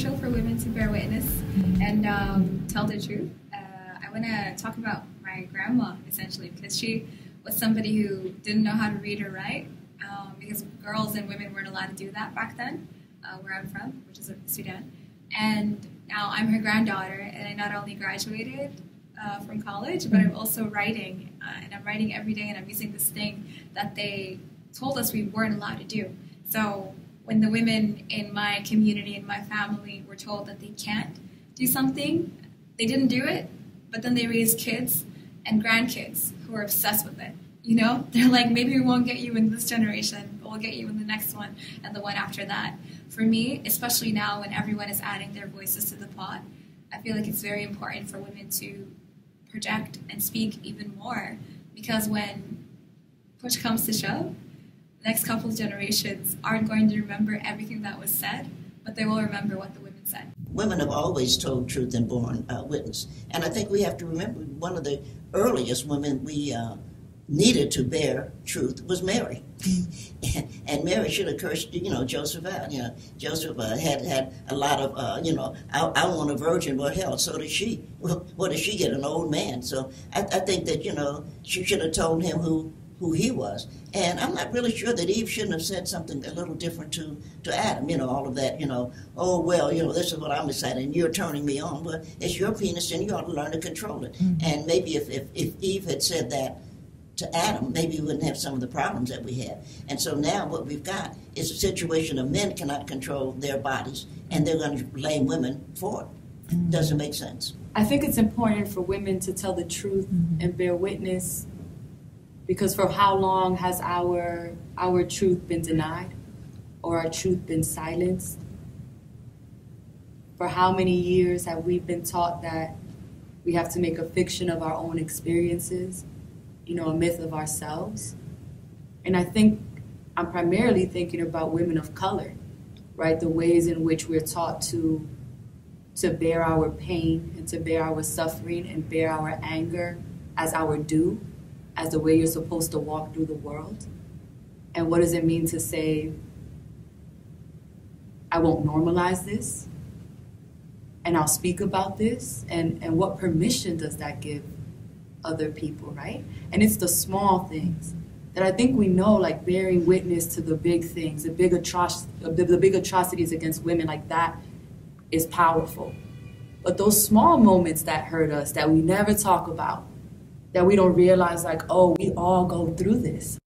crucial for women to bear witness and um, tell the truth. Uh, I want to talk about my grandma essentially because she was somebody who didn't know how to read or write um, because girls and women weren't allowed to do that back then, uh, where I'm from, which is Sudan. And now I'm her granddaughter, and I not only graduated uh, from college, but I'm also writing, uh, and I'm writing every day, and I'm using this thing that they told us we weren't allowed to do. So when the women in my community and my family were told that they can't do something, they didn't do it, but then they raised kids and grandkids who are obsessed with it. You know, they're like, maybe we won't get you in this generation, but we'll get you in the next one and the one after that. For me, especially now when everyone is adding their voices to the pot, I feel like it's very important for women to project and speak even more because when push comes to shove, next couple generations aren't going to remember everything that was said, but they will remember what the women said. Women have always told truth and borne uh, witness. And I think we have to remember one of the earliest women we uh, needed to bear truth was Mary. and, Mary should have cursed, you know, Joseph out. You know, Joseph uh, had had a lot of, uh, you know, I, I, want a virgin. Well, hell, so did she. Well, what did she get? An old man. So I, I think that, you know, she should have told him who who he was. And I'm not really sure that Eve shouldn't have said something a little different to, to Adam. You know, all of that, you know, oh, well, you know, this is what I'm deciding, and you're turning me on. Well, it's your penis, and you ought to learn to control it. Mm-hmm. And maybe if, if, if Eve had said that to Adam, maybe we wouldn't have some of the problems that we have. And so now what we've got is a situation of men cannot control their bodies, and they're going to blame women for it. Mm-hmm. Doesn't make sense. I think it's important for women to tell the truth mm-hmm. and bear witness because for how long has our our truth been denied or our truth been silenced? For how many years have we been taught that we have to make a fiction of our own experiences, you know, a myth of ourselves? And I think I'm primarily thinking about women of color, right? The ways in which we're taught to to bear our pain and to bear our suffering and bear our anger as our due as the way you're supposed to walk through the world? And what does it mean to say, I won't normalize this and I'll speak about this? And, and what permission does that give other people, right? And it's the small things that I think we know, like bearing witness to the big things, the big, the, the big atrocities against women, like that is powerful. But those small moments that hurt us, that we never talk about, that we don't realize like, oh, we all go through this.